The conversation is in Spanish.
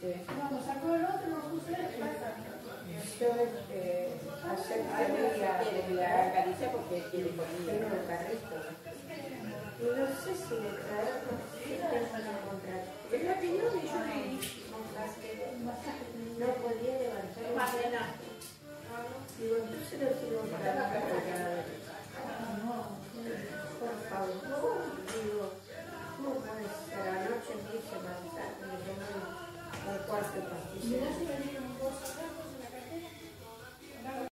Este, cuando sacó el otro, lo puse Yo eh, ayer le acaricia porque tiene conmigo los carritos. No sé si le trajo, si piensan encontrar. Es la opinión y yo le dije, no podía levantar. Digo, entonces lo sigo para la Por favor. сказка практически.